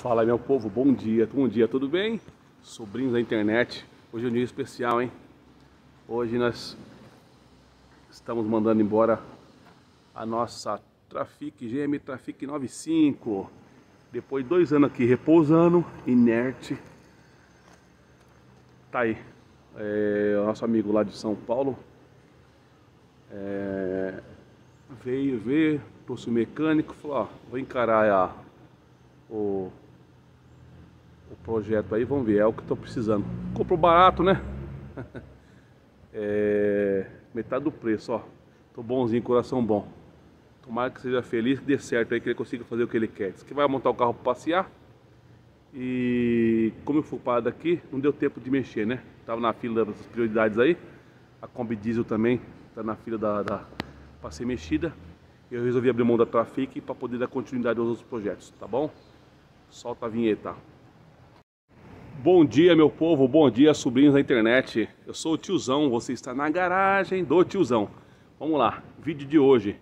Fala meu povo, bom dia, bom dia, tudo bem? Sobrinhos da internet, hoje é um dia especial, hein? Hoje nós estamos mandando embora a nossa Trafic GM Trafic 95 Depois de dois anos aqui repousando, inerte Tá aí, é, o nosso amigo lá de São Paulo é, Veio ver, trouxe o mecânico, falou, ó, vou encarar a, o projeto aí, vamos ver, é o que estou precisando. Comprou barato, né? é, metade do preço, ó. Tô bonzinho, coração bom. Tomara que seja feliz, que dê certo aí, que ele consiga fazer o que ele quer. Diz que vai montar o carro para passear. E como eu fui parado aqui, não deu tempo de mexer, né? Tava na fila das prioridades aí. A Kombi Diesel também tá na fila da, da para ser mexida. Eu resolvi abrir mão da Trafic para poder dar continuidade aos outros projetos, tá bom? Solta a vinheta. Bom dia, meu povo, bom dia, sobrinhos da internet. Eu sou o tiozão, você está na garagem do tiozão. Vamos lá, vídeo de hoje.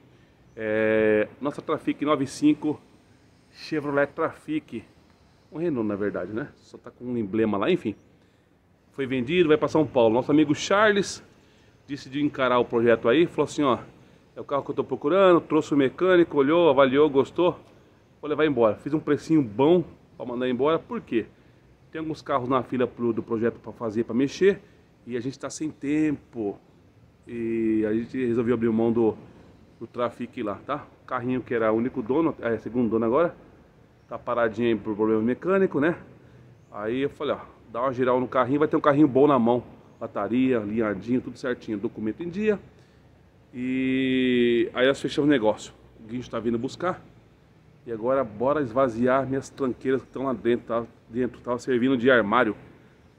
É, nossa Trafic 95 Chevrolet Trafic. Um Renault, na verdade, né? Só tá com um emblema lá, enfim. Foi vendido, vai para São Paulo. Nosso amigo Charles decidiu encarar o projeto aí. Falou assim: ó, é o carro que eu tô procurando. Trouxe o mecânico, olhou, avaliou, gostou. Vou levar embora. Fiz um precinho bom para mandar embora, por quê? Tem alguns carros na fila pro, do projeto para fazer, para mexer. E a gente está sem tempo. E a gente resolveu abrir mão do, do Trafic lá, tá? O carrinho que era o único dono, é segundo dono agora. Tá paradinho aí por problema mecânico, né? Aí eu falei, ó, dá uma geral no carrinho, vai ter um carrinho bom na mão. Bateria, alinhadinho, tudo certinho, documento em dia. E aí nós fechamos o negócio. O guincho tá vindo buscar. E agora bora esvaziar minhas tranqueiras que estão lá dentro, tá? Dentro, tava servindo de armário.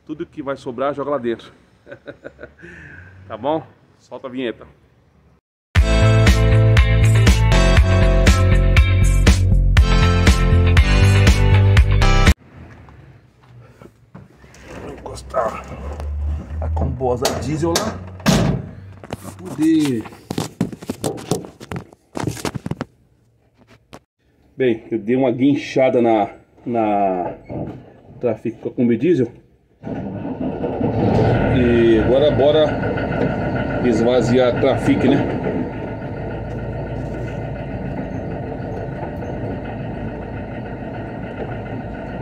Tudo que vai sobrar, joga lá dentro. tá bom? Solta a vinheta. Vou encostar a combosa diesel lá. Pra poder Bem, eu dei uma guinchada na, na com Kombi Diesel. E agora bora esvaziar a Trafic, né?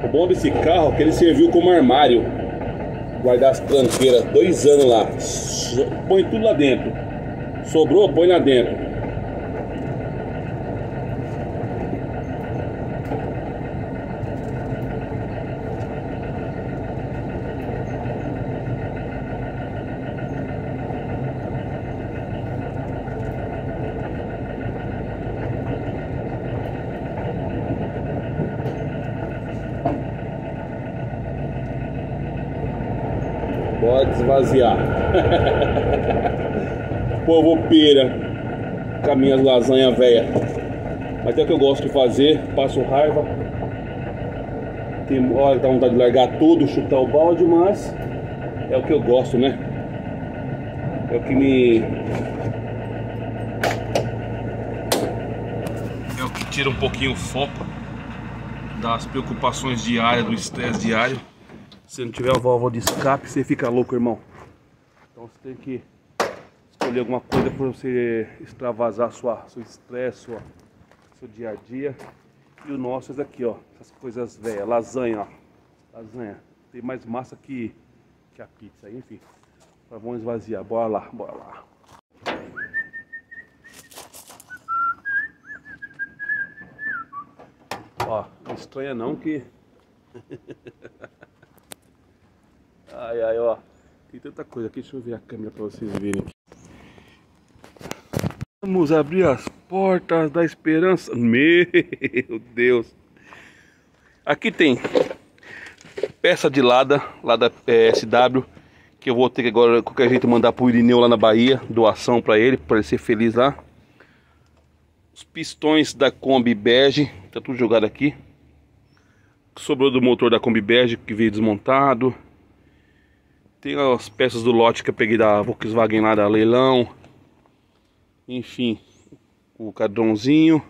O bom desse carro é que ele serviu como armário. Guardar as tranqueiras, dois anos lá. Põe tudo lá dentro. Sobrou, põe lá dentro. Pode esvaziar. Povo pera. Com as minhas lasanhas velha. Mas é o que eu gosto de fazer. Passo raiva. Tem hora que dá vontade de largar tudo, chutar o balde, mas é o que eu gosto, né? É o que me. É o que tira um pouquinho o foco das preocupações diárias, do estresse diário. Se não tiver a válvula de escape, você fica louco, irmão. Então você tem que escolher alguma coisa para você extravasar sua, seu estresse, sua, seu dia a dia. E o nosso é aqui, ó. Essas coisas velhas. Lasanha, ó. Lasanha. Tem mais massa que, que a pizza, enfim. Mas vamos esvaziar. Bora lá, bora lá. Ó, não estranha não que... Ai, ai, ó. Tem tanta coisa aqui. Deixa eu ver a câmera para vocês verem. Vamos abrir as portas da esperança. Meu Deus. Aqui tem peça de lada, lá da é, SW, que eu vou ter que agora, qualquer jeito, mandar pro Irineu lá na Bahia. Doação para ele, para ele ser feliz lá. Os pistões da Kombi Bege, tá tudo jogado aqui. Sobrou do motor da Kombi Bege, que veio desmontado. Tem as peças do lote que eu peguei da Volkswagen lá da leilão. Enfim, o cadrãozinho.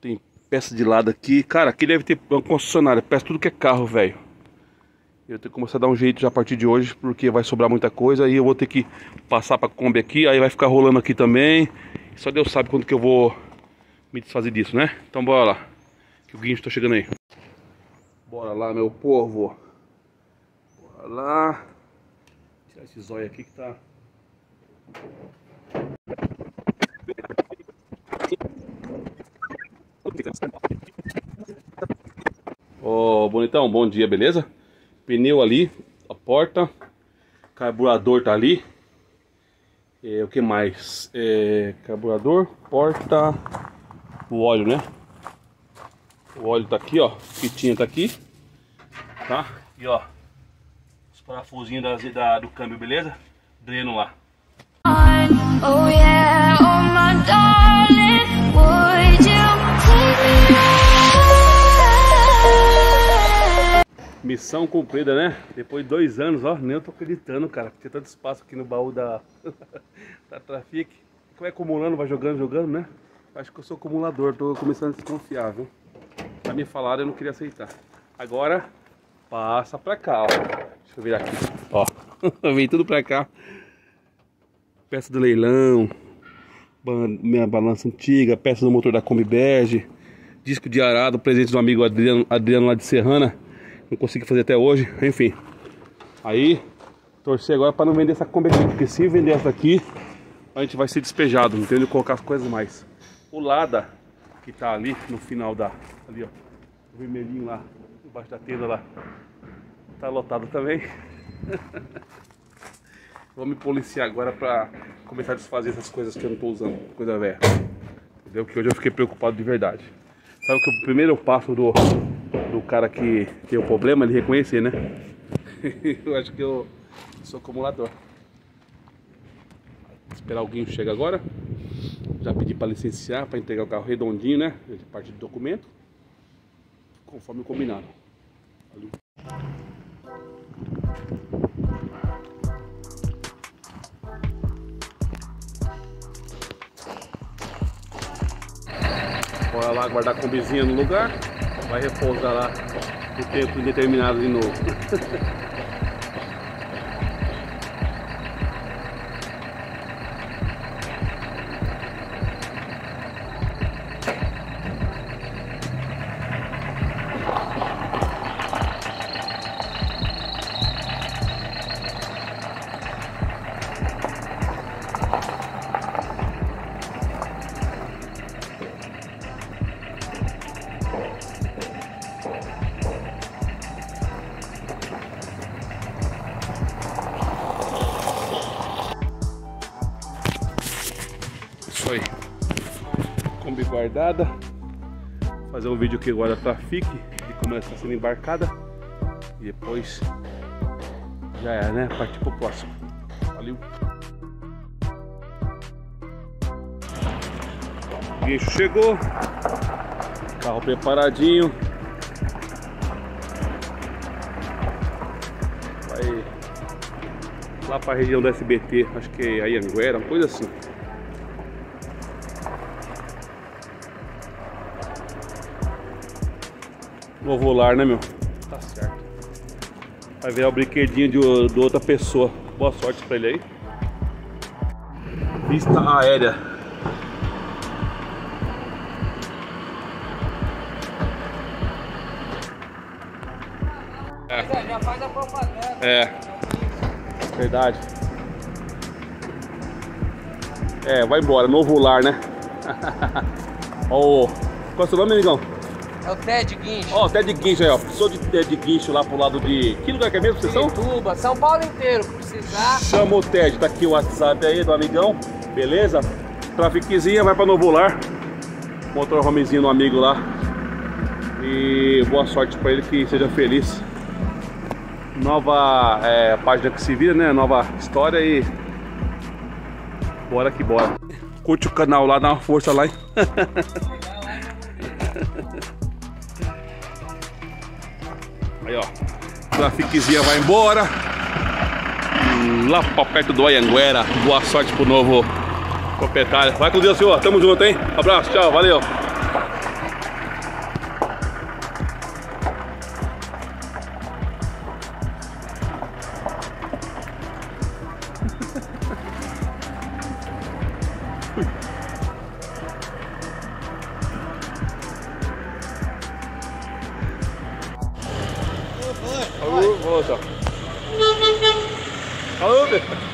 Tem Peça de lado aqui. Cara, aqui deve ter uma concessionária. Peça tudo que é carro, velho. Eu tenho que começar a dar um jeito já a partir de hoje, porque vai sobrar muita coisa. Aí eu vou ter que passar pra Kombi aqui, aí vai ficar rolando aqui também. Só Deus sabe quando que eu vou me desfazer disso, né? Então bora lá, que o guincho tá chegando aí. Bora lá, meu povo. Lá. Tirar esse zóio aqui que tá... Ô, oh, bonitão, bom dia, beleza? Pneu ali, a porta, carburador tá ali. É, o que mais? É, carburador, porta, o óleo, né? O óleo tá aqui, ó. Fitinha tá aqui, tá? E ó, parafusinhos da, da, do câmbio, beleza? Dreno lá. Oh yeah, oh my darling, would you take me Missão cumprida, né? Depois de dois anos, ó, nem eu tô acreditando, cara. Tinha tanto espaço aqui no baú da, da Trafic. Vai acumulando, vai jogando, jogando, né? Acho que eu sou acumulador, tô começando a desconfiar, viu? Já me falaram, eu não queria aceitar. Agora, passa pra cá, ó. Deixa eu virar aqui, ó. Vem tudo pra cá. Peça do leilão, minha balança antiga, peça do motor da Kombi Bege, disco de arado, presente do amigo Adriano, Adriano lá de Serrana não consegui fazer até hoje, enfim. Aí, torcer agora para não vender essa Kombi aqui, porque se vender essa aqui, a gente vai ser despejado, entendeu? Colocar as coisas mais. O Lada, que tá ali no final da, ali ó, o vermelhinho lá, embaixo da tenda lá, tá lotado também. Vou me policiar agora para começar a desfazer essas coisas que eu não tô usando, coisa velha. Entendeu? Que hoje eu fiquei preocupado de verdade. Sabe que o primeiro passo do do cara que tem o problema, ele reconhecer, né? eu acho que eu sou acumulador. Esperar alguém chegar agora. Já pedi para licenciar, para entregar o carro redondinho, né? Parte do documento. Conforme combinado. Bora lá guardar a combizinha no lugar vai repousar lá o tempo indeterminado de novo. guardada. Fazer um vídeo aqui agora pra FIC, de como ela está sendo embarcada. E depois já é, né? Partir pro próximo. Valeu. O guincho chegou. Carro preparadinho. Vai lá para a região do SBT, acho que é Anhanguera, uma coisa assim. Novo lar, né, meu? Tá certo. Vai virar o brinquedinho de, de outra pessoa. Boa sorte pra ele aí. Vista aérea. É. Já faz a propaganda. É. Verdade. É, vai embora. Novo lar, né? Ó, oh, qual é o seu nome, amigão? É o Ted Guincho. Ó, oh, Ted Guincho aí, ó. Precisou de Ted Guincho lá pro lado de. Que lugar que é mesmo? Vocês são? São Paulo inteiro, precisar. Chama o Ted, tá aqui o WhatsApp aí do amigão, beleza? Trafiquezinha, vai pra Novo Lar. Motorhomezinho no amigo lá. E boa sorte pra ele, que seja feliz. Nova é, página que se vira, né? Nova história e. Bora que bora. Curte o canal lá, dá uma força lá, hein? Aí, ó. Trafiquezinha vai embora. Lá pra perto do Ayanguera. Boa sorte pro novo proprietário. Vai com Deus, senhor. Tamo junto, hein? abraço, tchau, valeu. Alô, volta. Alô, Beto. Ele tá me